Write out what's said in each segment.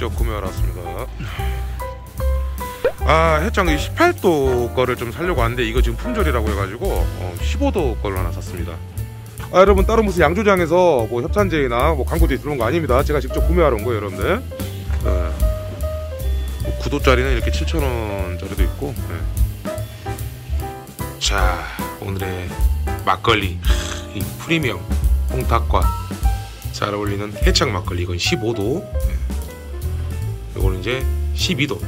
직접 구매하러 왔습니다. 아 해창 18도 거를 좀 살려고 하는데 이거 지금 품절이라고 해가지고 어, 15도 거를 하나 샀습니다. 아 여러분 다른 무슨 양조장에서 뭐 협찬제나 뭐 광고제 들어온 거 아닙니다. 제가 직접 구매하러 온 거예요, 여러분들. 네. 뭐 9도짜리는 이렇게 7,000원짜리도 있고. 네. 자 오늘의 막걸리 이 프리미엄 홍탁과 잘 어울리는 해창 막걸리 이건 15도. 네. 이거는 이제 12도.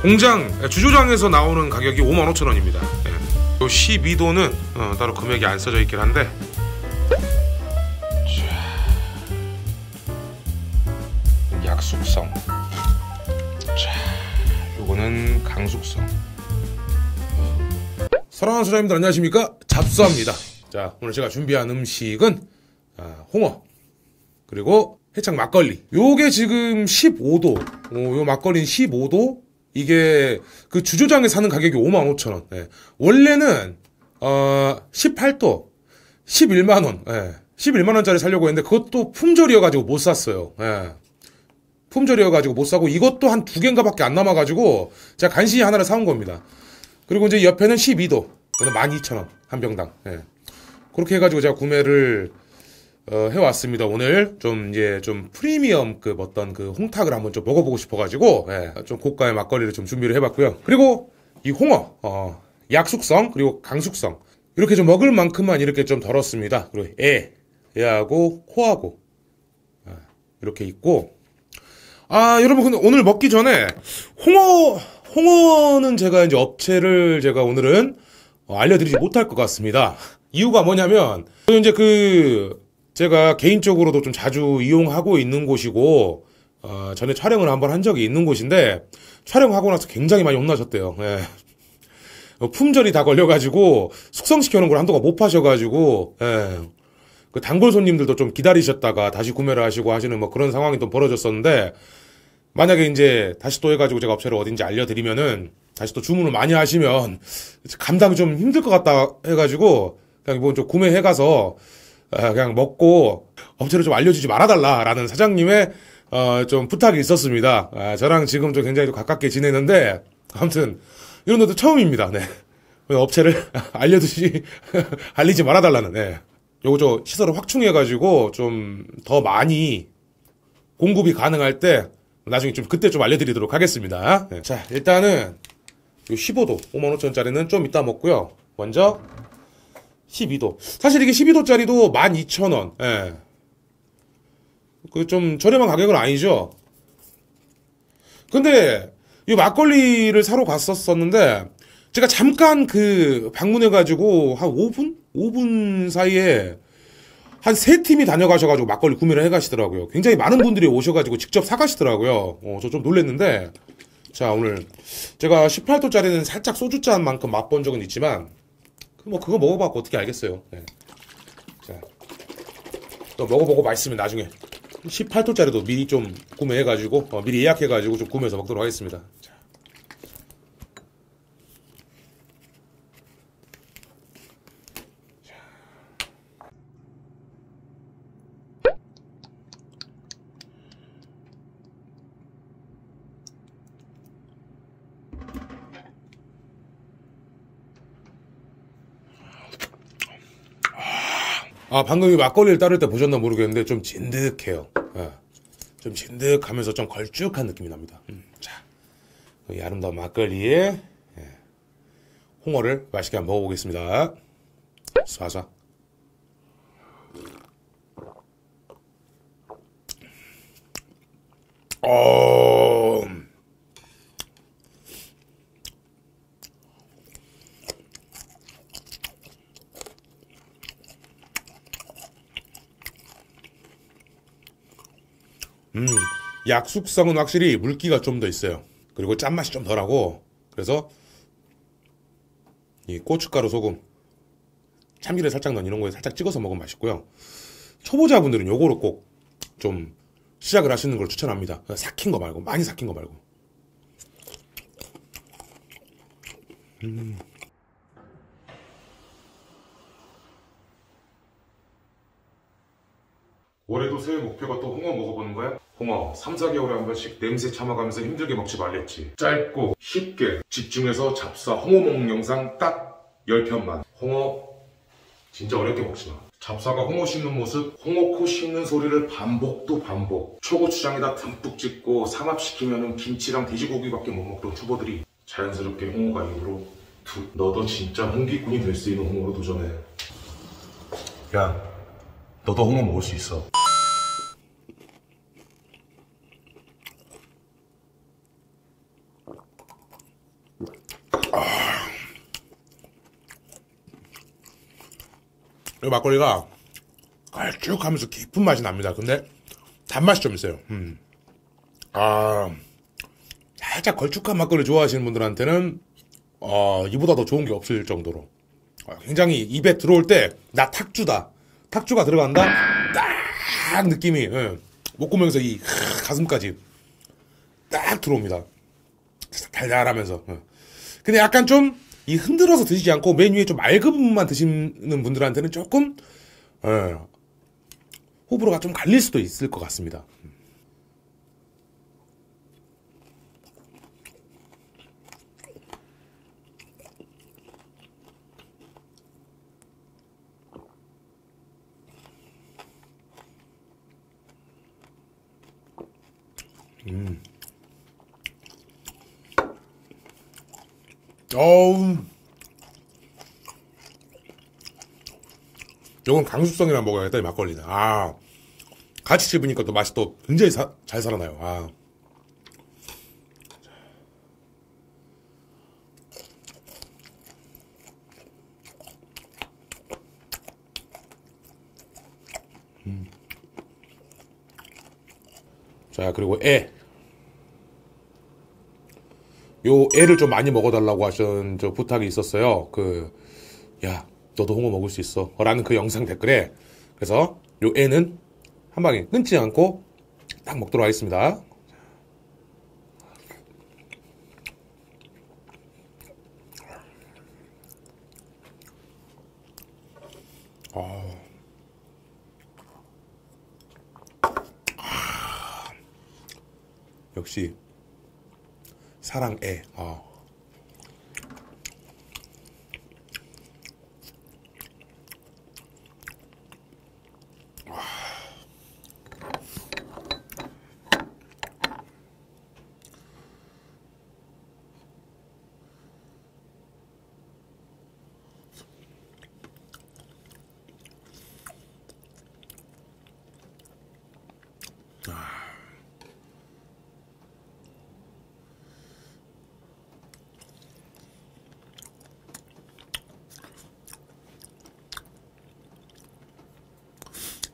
공장 주조장에서 나오는 가격이 55,000원입니다. 예. 요 12도는 어, 따로 금액이 안 써져 있긴 한데. 자, 약숙성. 자, 요거는 강숙성. 사랑하는 소장님들 안녕하십니까? 잡수합니다. 자 오늘 제가 준비한 음식은 아, 홍어. 그리고 해창 막걸리 요게 지금 15도 어, 요 막걸리는 15도 이게 그 주조장에 사는 가격이 5만 5천 원. 예. 원래는 어 18도 11만 원. 예. 11만 원짜리 살려고 했는데 그것도 품절이어 가지고 못 샀어요. 예. 품절이어 가지고 못 사고 이것도 한 두 개인가밖에 안 남아 가지고 제가 간신히 하나를 사온 겁니다. 그리고 이제 옆에는 12도. 이거는 12,000원 한 병당. 예. 그렇게 해 가지고 제가 구매를 어, 해왔습니다. 오늘 좀 이제 좀 프리미엄급 어떤 그 홍탁을 한번 좀 먹어보고 싶어가지고 예, 좀 고가의 막걸리를 좀 준비를 해봤고요. 그리고 이 홍어 어, 약숙성 그리고 강숙성 이렇게 좀 먹을 만큼만 이렇게 좀 덜었습니다. 그리고 애 애하고 코하고 아, 이렇게 있고 아 여러분 근데 오늘 먹기 전에 홍어 홍어는 제가 이제 업체를 제가 오늘은 어, 알려드리지 못할 것 같습니다. 이유가 뭐냐면 이제 그 제가 개인적으로도 좀 자주 이용하고 있는 곳이고 어, 전에 촬영을 한번 한 적이 있는 곳인데 촬영하고 나서 굉장히 많이 혼나셨대요. 예. 어, 품절이 다 걸려가지고 숙성시켜 놓은 걸 한동안 못 파셔가지고 예. 그 단골 손님들도 좀 기다리셨다가 다시 구매를 하시고 하시는 뭐 그런 상황이 좀 벌어졌었는데 만약에 이제 다시 또 해가지고 제가 업체를 어딘지 알려드리면은 다시 또 주문을 많이 하시면 감당이 좀 힘들 것 같다 해가지고 그냥 뭐좀 구매해가서 아, 그냥 먹고 업체를 좀 알려주지 말아달라라는 사장님의 어, 좀 부탁이 있었습니다. 아, 저랑 지금 좀 굉장히 좀 가깝게 지내는데 아무튼 이런 것도 처음입니다. 네. 업체를 알려주지 알리지 말아달라는. 네. 요거 저 시설을 확충해가지고 좀 더 많이 공급이 가능할 때 나중에 좀 그때 좀 알려드리도록 하겠습니다. 네. 자 일단은 요 15도 55,000원짜리는 좀 이따 먹고요. 먼저 12도. 사실 이게 12도짜리도 12,000원. 예. 그 좀 저렴한 가격은 아니죠. 근데 이 막걸리를 사러 갔었었는데 제가 잠깐 그 방문해가지고 한 5분? 5분 사이에 한 세 팀이 다녀가셔가지고 막걸리 구매를 해가시더라고요. 굉장히 많은 분들이 오셔가지고 직접 사가시더라고요. 어, 저 좀 놀랬는데. 자, 오늘 제가 18도짜리는 살짝 소주잔 만큼 맛본 적은 있지만 뭐 그거 먹어봤고 어떻게 알겠어요. 네. 자, 또 먹어보고 맛있으면 나중에 18도짜리도 미리 좀 구매해가지고 어, 미리 예약해가지고 좀 구매해서 먹도록 하겠습니다. 아, 방금 이 막걸리를 따를 때 보셨나 모르겠는데 좀 진득해요. 예. 좀 진득하면서 좀 걸쭉한 느낌이 납니다. 음, 자, 이 아름다운 막걸리에 예. 홍어를 맛있게 한번 먹어보겠습니다. 쏴쏴. 어... 음, 약숙성은 확실히 물기가 좀 더 있어요. 그리고 짠맛이 좀 덜하고, 그래서 이 고춧가루 소금, 참기름 살짝 넣은 이런 거에 살짝 찍어서 먹으면 맛있고요. 초보자분들은 요거로 꼭 좀 시작을 하시는 걸 추천합니다. 삭힌 거 말고, 많이 삭힌 거 말고. 음. 올해도 새해 목표가 또 홍어 먹어보는 거야? 홍어 3, 4개월에 한 번씩 냄새 참아가면서 힘들게 먹지 말랬지. 짧고 쉽게 집중해서 잡사 홍어 먹는 영상 딱 10편만. 홍어 진짜 어렵게 먹지 마. 잡사가 홍어 씹는 모습 홍어 코 씹는 소리를 반복 또 반복. 초고추장에다 듬뿍 찍고 삼합시키면 김치랑 돼지고기밖에 못 먹던 투보들이 자연스럽게 홍어가 입으로 툭 너도 진짜 홍기꾼이 될 수 있는 홍어로 도전해. 야 너도 홍어 먹을 수 있어 막걸리가 걸쭉하면서 깊은 맛이 납니다. 근데 단맛이 좀 있어요. 음. 아, 살짝 걸쭉한 막걸리 좋아하시는 분들한테는 어, 이보다 더 좋은 게 없을 정도로 어, 굉장히 입에 들어올 때 나 탁주다. 탁주가 들어간다. 딱 느낌이 예. 목구멍에서 이 가슴까지 딱 들어옵니다. 달달하면서. 예. 근데 약간 좀 이 흔들어서 드시지 않고 맨 위에 좀 맑은 부분만 드시는 분들한테는 조금 예, 호불호가 좀 갈릴 수도 있을 것 같습니다. 어우. 요건 강수성이랑 먹어야겠다, 이 막걸리는. 아. 같이 씹으니까 또 맛이 또 굉장히 사- 잘 살아나요. 아. 음. 자, 그리고 애. 요 애를 좀 많이 먹어달라고 하신 저 부탁이 있었어요. 그, 야, 너도 홍어 먹을 수 있어. 라는 그 영상 댓글에. 그래서 요 애는 한 방에 끊지 않고 딱 먹도록 하겠습니다. 아. 역시 사랑애. 아.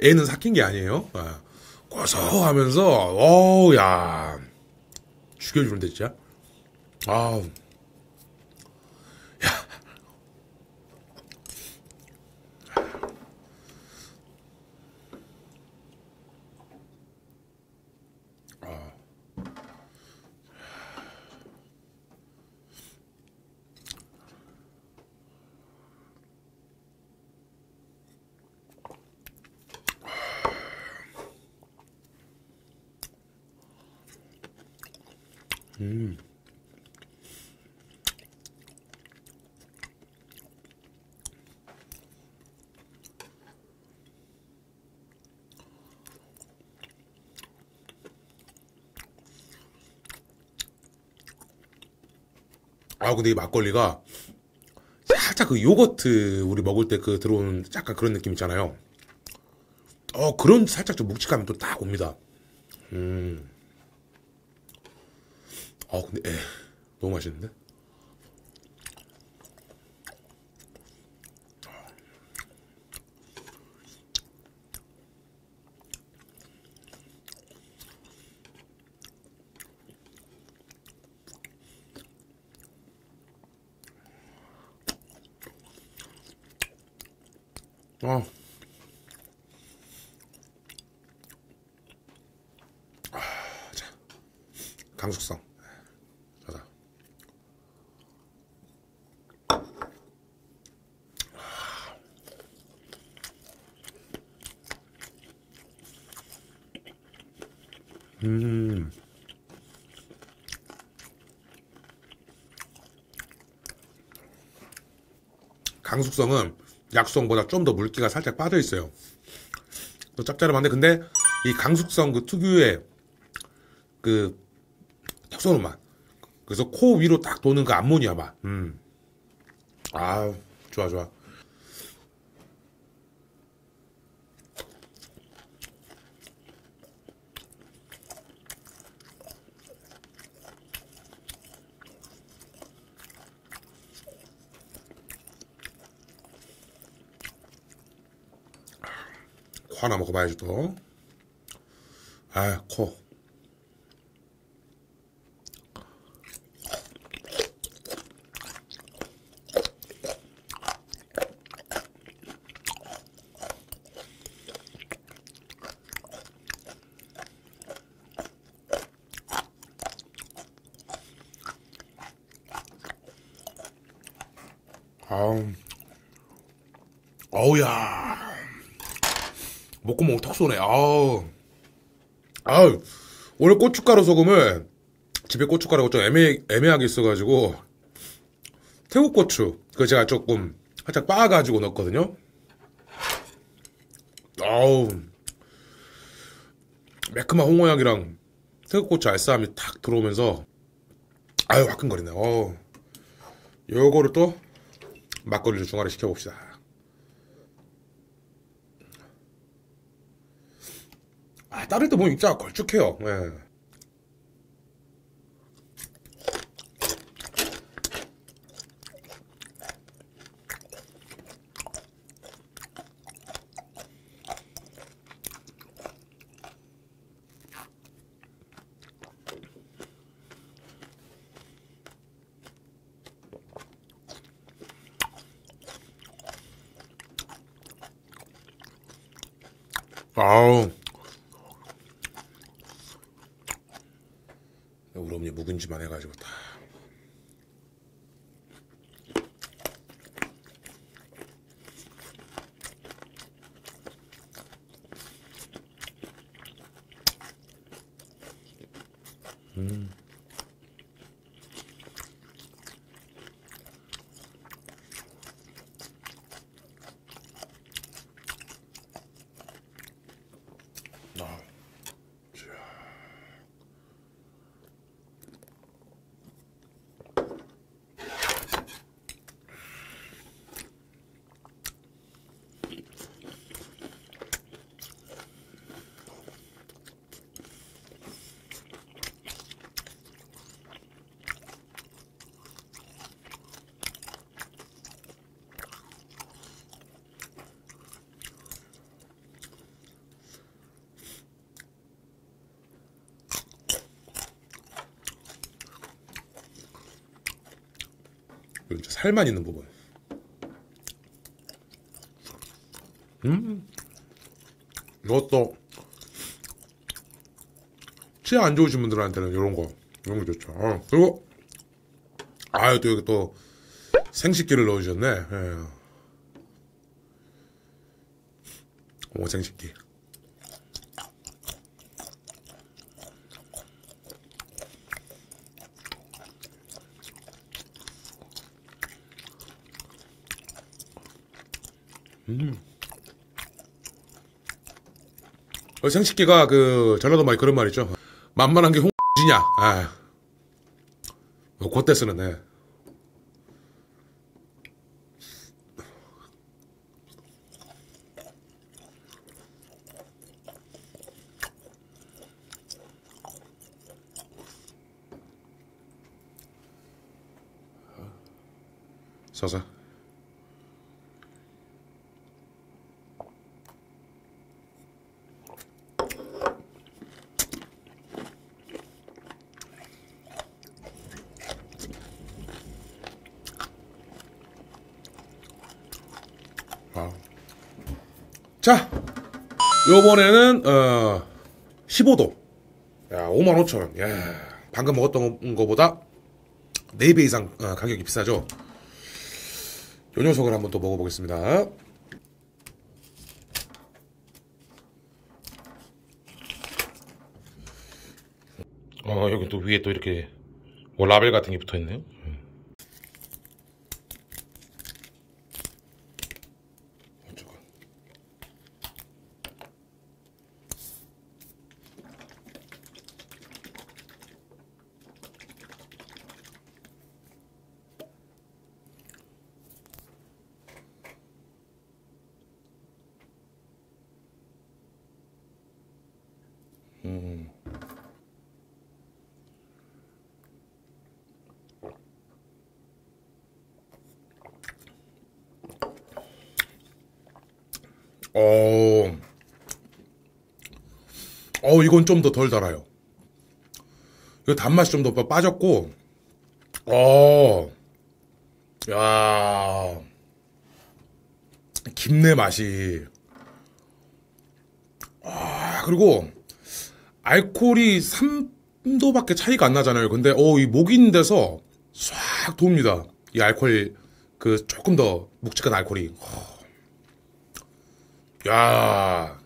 애는 삭힌 게 아니에요. 아, 고소하면서 어우 야 죽여주는데 진짜. 아, 아 근데 이 막걸리가 살짝 그 요거트 우리 먹을 때 그 들어오는 약간 그런 느낌 있잖아요. 어 그런 살짝 좀 묵직함이 또 딱 옵니다. 음. 아 근데 에 너무 맛있는데? 어. 아, 자, 강숙성. 강숙성은 약성보다 좀 더 물기가 살짝 빠져 있어요. 또 짭짤한데 근데 이 강숙성 그 특유의 그 턱소는 맛. 그래서 코 위로 딱 도는 그 암모니아 맛. 음. 아, 좋아 좋아. 코 하나 먹어봐야지 또. 아, 코. 아우, 어우야. 목구멍 턱 쏘네. 아우. 아우. 오늘 고춧가루 소금을 집에 고춧가루가 좀 애매, 애매하게 있어가지고 태국 고추 그 제가 조금 살짝 빻아가지고 넣었거든요. 아우. 매콤한 홍어향이랑 태국 고추 알싸함이 탁 들어오면서 아유 화끈거리네. 어우. 요거를 또 막걸리를 중화를 시켜봅시다. 아, 따를 때 보면 진짜 걸쭉해요. 예. 아우. 묵은지만 해가지고 다. 음. 아. 그리고 이제 살만 있는 부분. 음, 이것도 치아 안 좋으신 분들한테는 이런 거, 이런 거 좋죠. 어, 그리고 아유 또 여기 또 생식기를 넣으셨네. 예. 오 생식기. 어, 생식기가 그 전라도 말이 그런 말 있죠. 만만한 게 홍지냐. 아, 어, 그때 쓰는 애. 서서. 아. 자, 요번에는, 어, 15도. 야, 55,000원. 야, 방금 먹었던 거보다 4배 이상 어, 가격이 비싸죠? 요 녀석을 한번 또 먹어보겠습니다. 어, 여기 또 위에 또 이렇게 뭐 라벨 같은 게 붙어 있네요. 음. 어쩌고. 어, 어, 이건 좀 더 덜 달아요. 이 단맛이 좀 더 빠졌고, 어, 야, 김내 맛이, 아, 그리고, 알코올이 3도밖에 차이가 안 나잖아요. 근데, 어, 이 목인 데서 싹 돕니다. 이 알코올, 그, 조금 더 묵직한 알코올이. 야.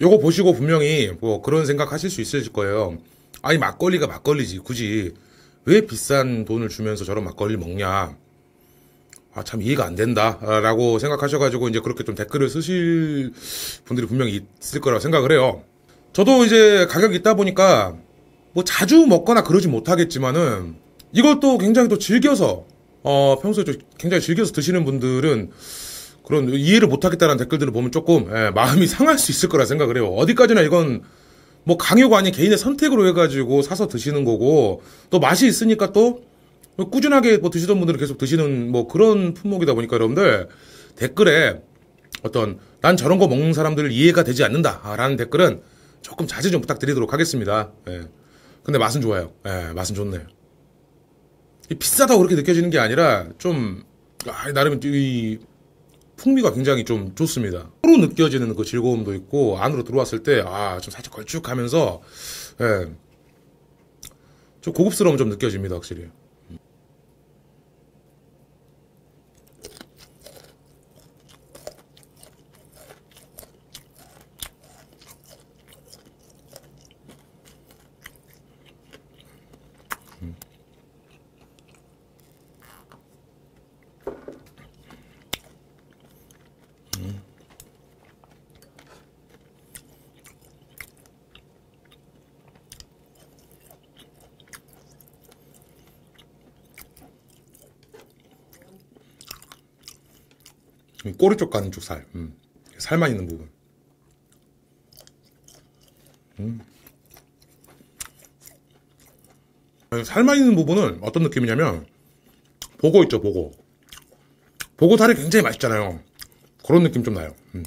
요거 보시고 분명히 뭐 그런 생각 하실 수 있을 거예요. 아니 막걸리가 막걸리지 굳이 왜 비싼 돈을 주면서 저런 막걸리 먹냐. 아, 참 이해가 안 된다. 라고 생각하셔가지고 이제 그렇게 좀 댓글을 쓰실 분들이 분명히 있을 거라고 생각을 해요. 저도 이제 가격이 있다 보니까 뭐 자주 먹거나 그러지 못하겠지만은 이것도 굉장히 또 즐겨서, 어, 평소에 좀 굉장히 즐겨서 드시는 분들은 그런 이해를 못하겠다는 댓글들을 보면 조금, 예, 마음이 상할 수 있을 거라 생각을 해요. 어디까지나 이건 뭐 강요가 아닌 개인의 선택으로 해가지고 사서 드시는 거고 또 맛이 있으니까 또 꾸준하게 뭐 드시던 분들은 계속 드시는 뭐 그런 품목이다 보니까 여러분들 댓글에 어떤 난 저런 거 먹는 사람들 이해가 되지 않는다라는 댓글은 조금 자제 좀 부탁드리도록 하겠습니다. 예. 근데 맛은 좋아요. 예, 맛은 좋네요. 비싸다고 그렇게 느껴지는 게 아니라 좀 아, 나름 이 풍미가 굉장히 좀 좋습니다. 서로 느껴지는 그 즐거움도 있고 안으로 들어왔을 때 아 좀 살짝 걸쭉하면서 예. 좀 고급스러움 좀 느껴집니다 확실히. 꼬리 쪽 가는 쪽 살. 음. 살만 있는 부분. 음. 살만 있는 부분은 어떤 느낌이냐면 보고 있죠, 보고. 보고 살이 굉장히 맛있잖아요. 그런 느낌 좀 나요. 음.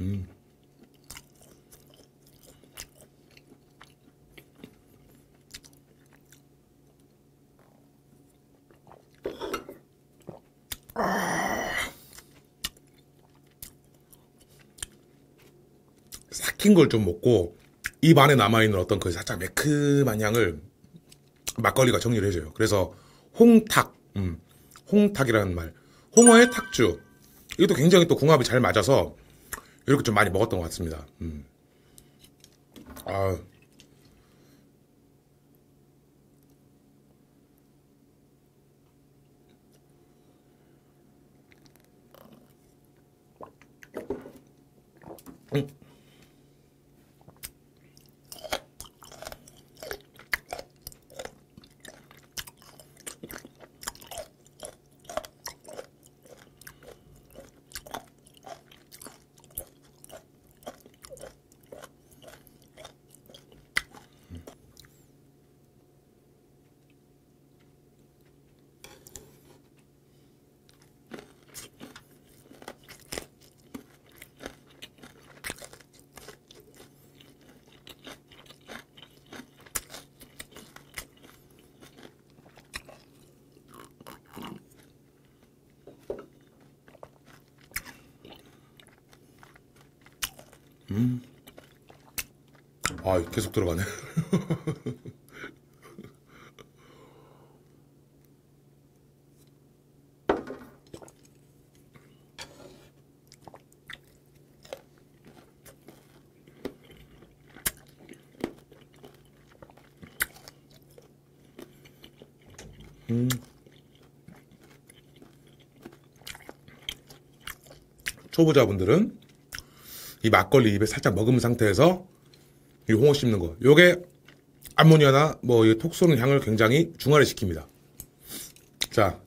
음. 삭힌 걸 좀 먹고 입 안에 남아있는 어떤 그 살짝 매큼한 향을 막걸리가 정리를 해줘요. 그래서 홍탁, 음, 홍탁이라는 말, 홍어의 탁주 이것도 굉장히 또 궁합이 잘 맞아서 이렇게 좀 많이 먹었던 것 같습니다. 음. 아. Mm. 음. 아, 계속 들어가네. 초보자분들은 이 막걸리 입에 살짝 머금은 상태에서 이 홍어 씹는 거. 요게 암모니아나 뭐 톡 쏘는 향을 굉장히 중화를 시킵니다. 자,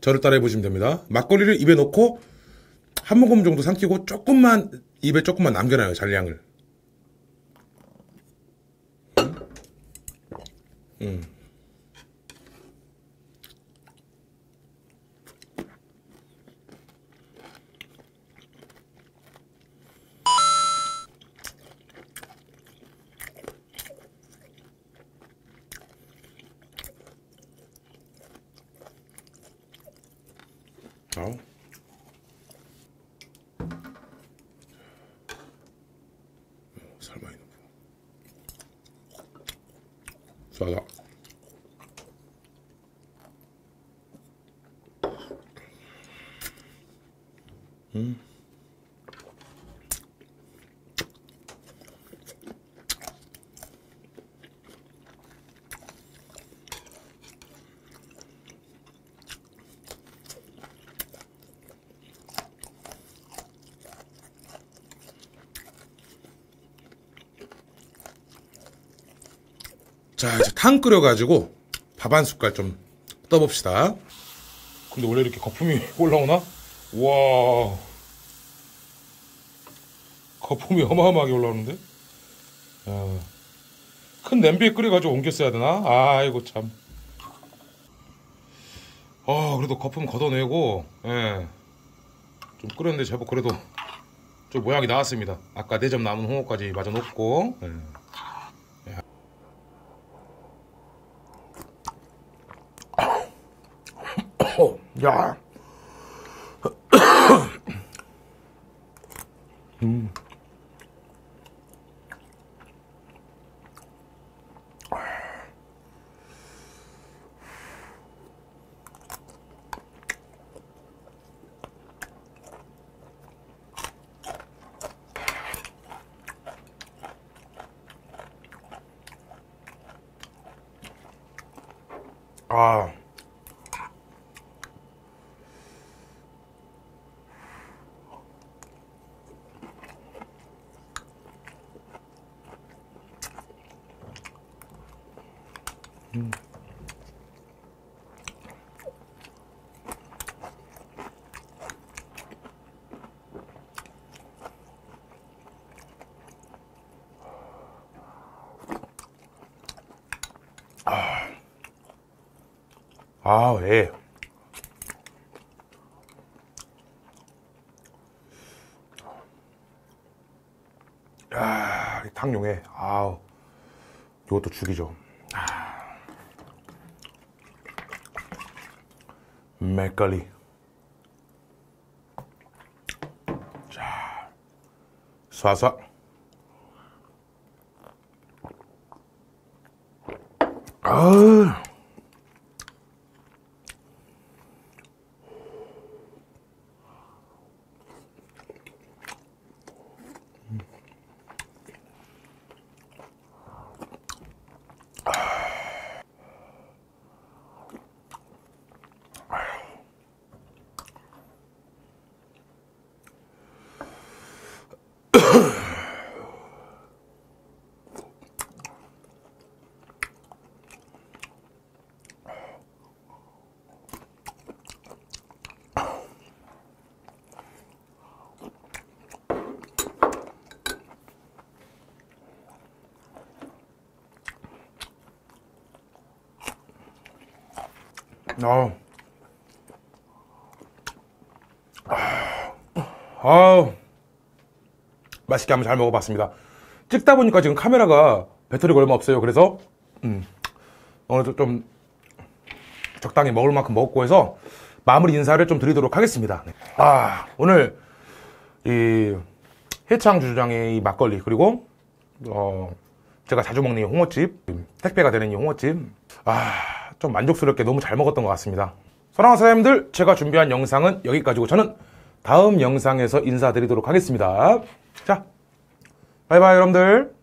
저를 따라해 보시면 됩니다. 막걸리를 입에 넣고 한 모금 정도 삼키고 조금만 입에 조금만 남겨놔요 잔량을. 음. 아우. 삶아 있는 거. 쏴다. 자, 이제 탕 끓여가지고 밥 한 숟갈 좀 떠봅시다. 근데 원래 이렇게 거품이 올라오나? 와. 거품이 어마어마하게 올라오는데? 야. 큰 냄비에 끓여가지고 옮겼어야 되나? 아이고, 참. 아, 그래도 거품 걷어내고, 예. 좀 끓였는데 제법 그래도 좀 모양이 나왔습니다. 아까 4점 남은 홍어까지 마저 넣고, 예. 야. 아, 왜? 야, 탕용해. 아우. 이것도 죽이죠. 아. 맥걸리. 자, 아. 아우. 아우. 맛있게 한번 잘 먹어봤습니다. 찍다 보니까 지금 카메라가 배터리가 얼마 없어요. 그래서, 음, 어느 좀 적당히 먹을 만큼 먹고 해서 마무리 인사를 좀 드리도록 하겠습니다. 아, 오늘 이 해창 주주장의 이 막걸리 그리고 어 제가 자주 먹는 이 홍어집 택배가 되는 이 홍어집 아 좀 만족스럽게 너무 잘 먹었던 것 같습니다. 사랑하는 사장님들 제가 준비한 영상은 여기까지고 저는 다음 영상에서 인사드리도록 하겠습니다. 자 바이바이 여러분들.